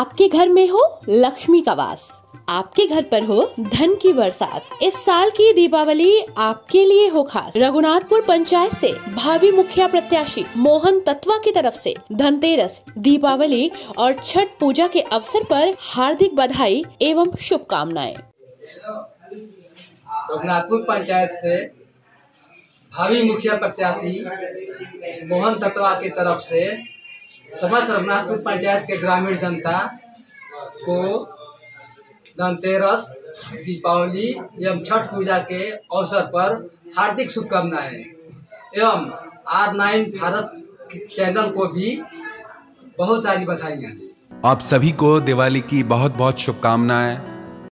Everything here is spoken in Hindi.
आपके घर में हो लक्ष्मी का वास। आपके घर पर हो धन की बरसात। इस साल की दीपावली आपके लिए हो खास। रघुनाथपुर पंचायत से भावी मुखिया प्रत्याशी मोहन तत्वा की तरफ़ से धनतेरस, दीपावली और छठ पूजा के अवसर पर हार्दिक बधाई एवं शुभकामनाएँ। रघुनाथपुर पंचायत से भावी मुखिया प्रत्याशी मोहन तत्वा की तरफ़ से समस्त रघुनाथपुर पंचायत के ग्रामीण जनता को धनतेरस, दीपावली एवं छठ पूजा के अवसर पर हार्दिक शुभकामनाएँ। एवं आर नाइन भारत चैनल को भी बहुत सारी बधाइयाँ। आप सभी को दिवाली की बहुत बहुत शुभकामनाएँ।